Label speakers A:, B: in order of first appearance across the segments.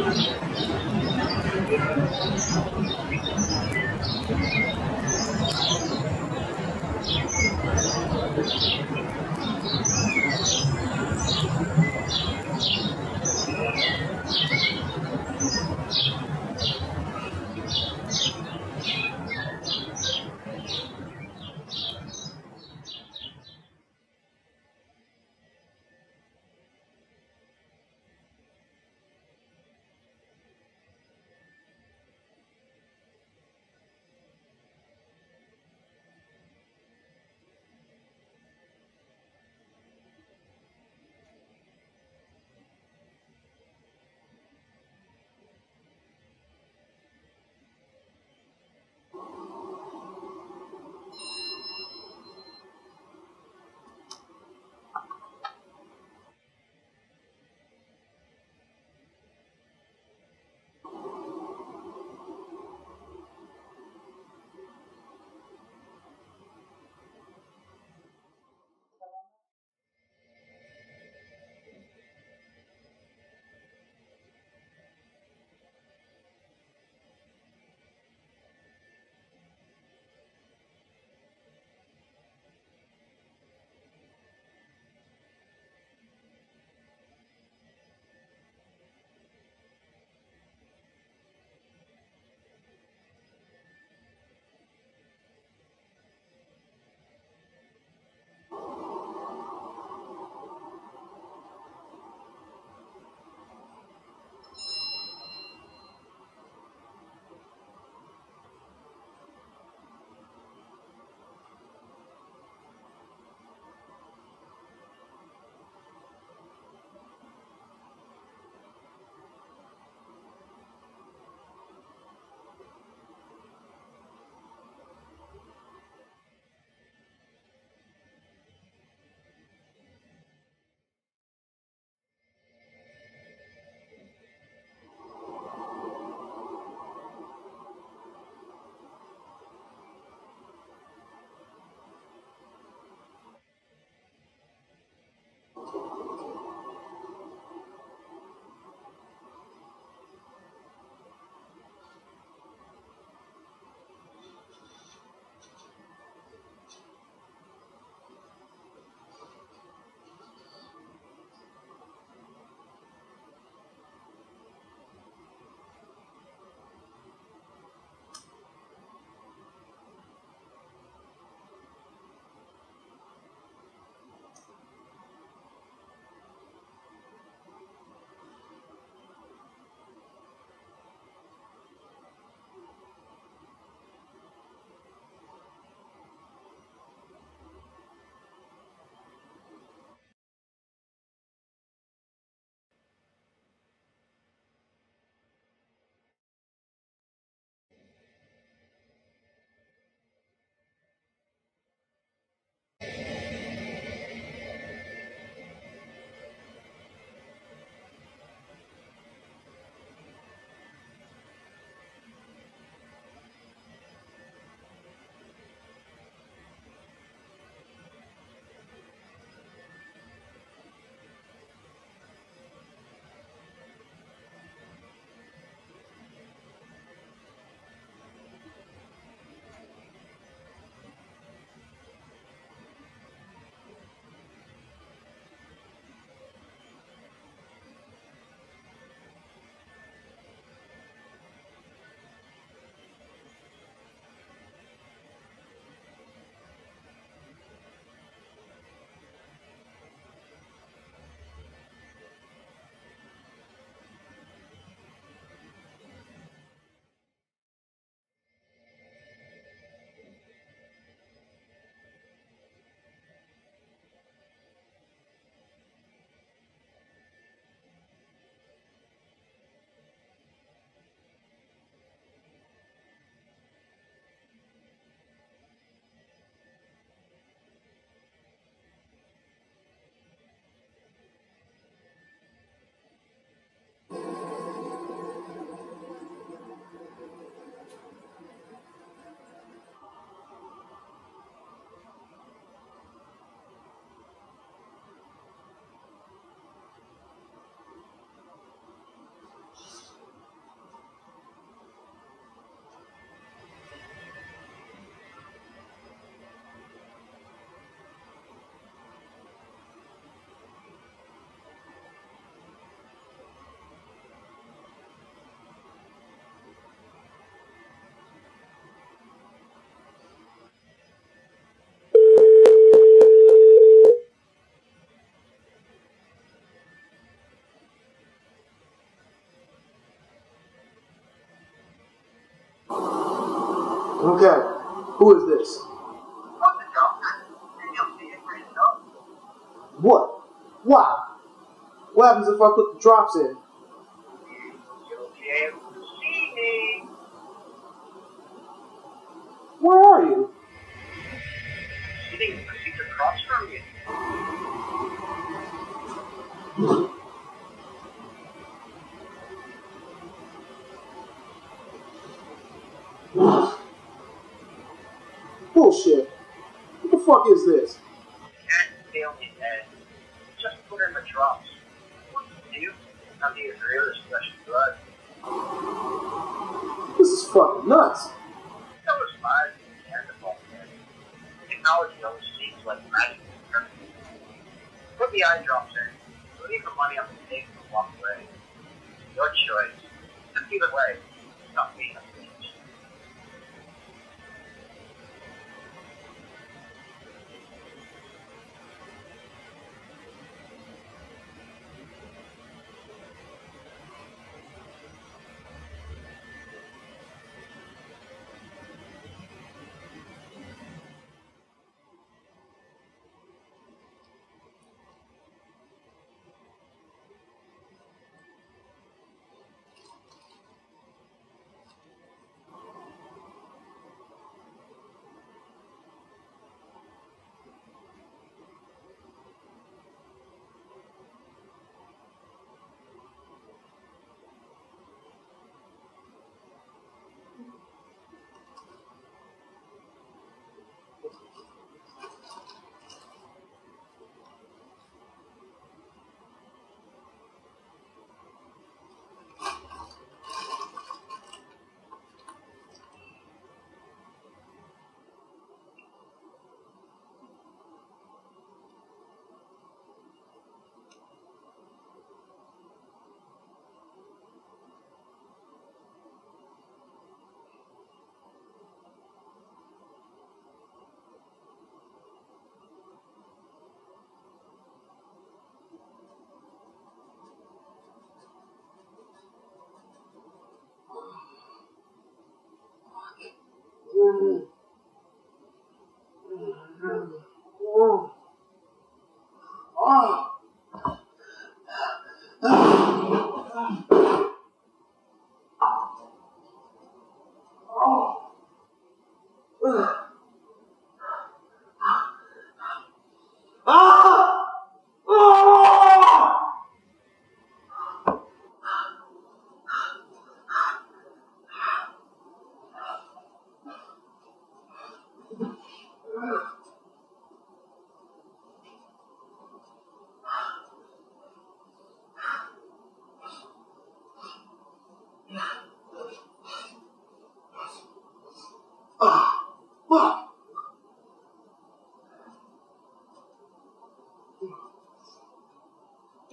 A: Thank you. Okay. Who is this?
B: What's the doctor? And you'll see it.
A: What? Why? What happens if I put the drops in?
B: You'll be able to see me.
A: Where are you?
B: Sitting in the seat across from you.
A: Bullshit. What the fuck is this?
B: Dead. Just put in the drops. What do? Real flesh and blood.
A: This is fucking nuts.
B: That was. Technology always seems like magic. Put the eye drops in. Leave the money on the table and walk away. Your choice. Just either way,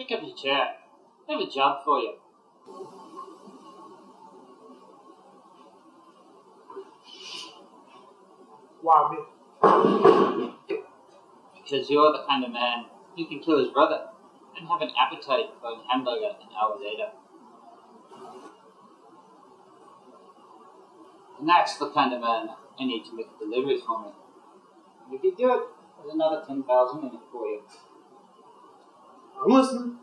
C: Pick up your chair. I have a job for you.
A: Why me?
C: Because you're the kind of man who can kill his brother and have an appetite for a hamburger an hour later. And that's the kind of man I need to make deliveries for me. And if you do it, there's another 10,000 in it for you.
A: I'm listening.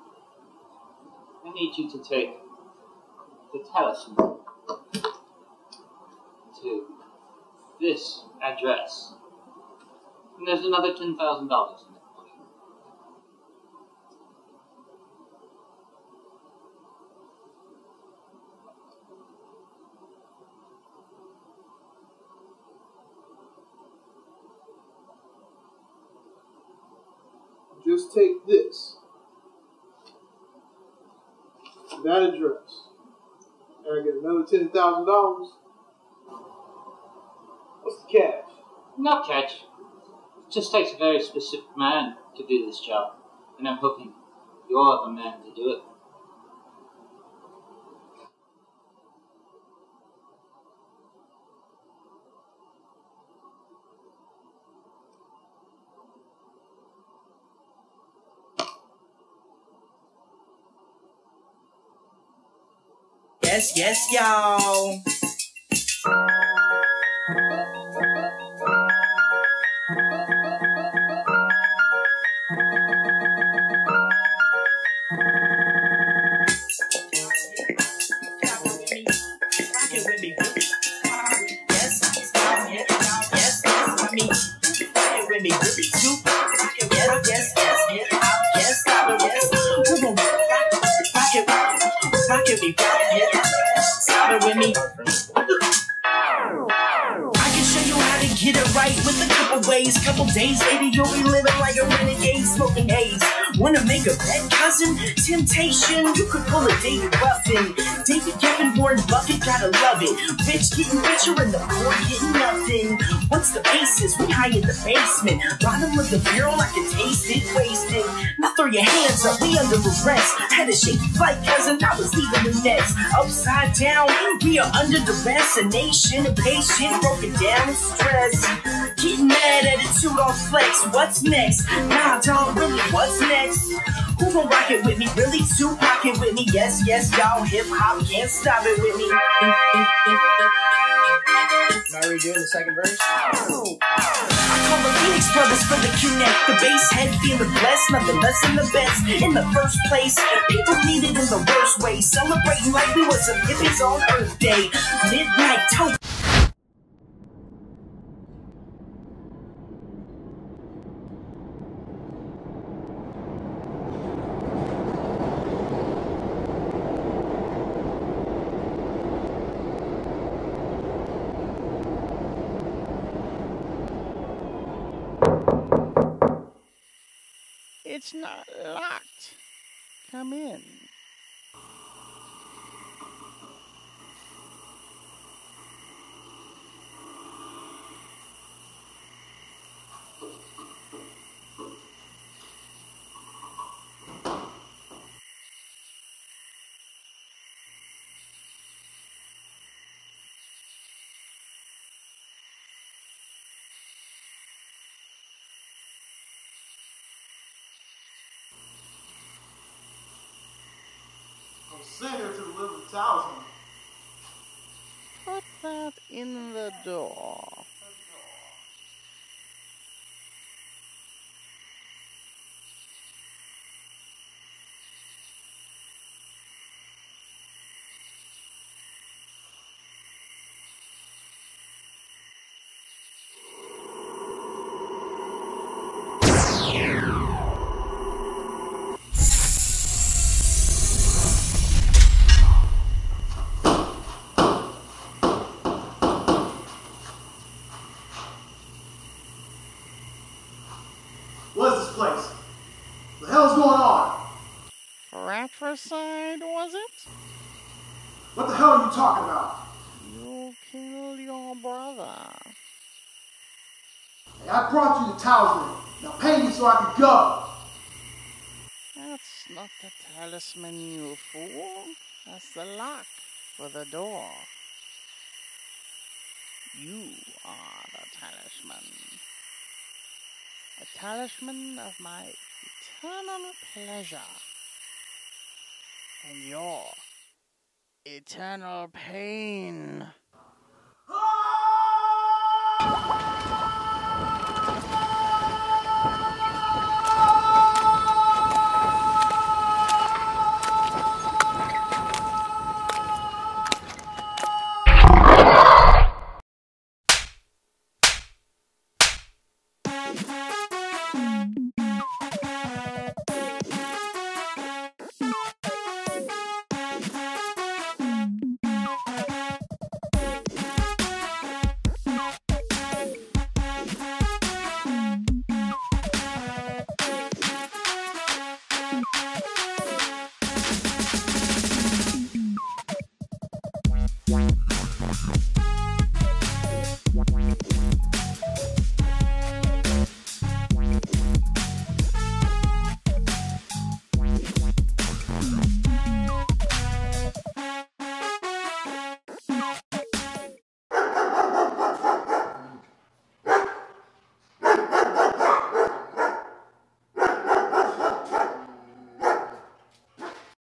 C: I need you to take the talisman to this address. And there's another $10,000 in it for.
A: Just take this. That address. And I get another ten thousand dollars. What's the catch?
C: No catch. It just takes a very specific man to do this job. And I'm hoping you're the man to do it.
D: Yes, yes, y'all. Me, pop it, stop it with me. I can show you how to get it right with a couple ways, couple days. Maybe you'll be living like a. Wanna make a bet, cousin? Temptation, you could pull a David Ruffin. David Kevin Warren Buffett, gotta love it. Rich getting richer and the poor getting nothing. What's the basis? We high in the basement. Bottom of the barrel, I can taste it, wasted. Now throw your hands up, we under arrest. Had a shaky flight, cousin, I was leaving the nest. Upside down, we are under duress. A nation impatient, broken down in stress. Getting mad, attitude on flex. What's next? Nah, dog, really, what's next? Who gon' rock it with me? Really, Tupac it with me? Yes, yes, y'all, hip hop can't stop it with me.
E: Now we're doing the second verse.
D: I call the Phoenix Brothers for the connect. The bass head feeling blessed, nothing less than the best. In the first place, people need it in the worst way. Celebrating like we was some hippies on Earth Day. Midnight toast.
F: It's not locked. Come in.
A: Here to deliver the talisman.
F: Put that in the door.
A: What is this place? What the hell's going on?
F: Fratricide, was it?
A: What the hell are you talking about?
F: You killed your brother.
A: Hey, I brought you the talisman. Now pay me so I can go.
F: That's not the talisman, you fool. That's the lock for the door. You are the talisman. A talisman of my eternal pleasure. And your eternal pain.
A: Ah!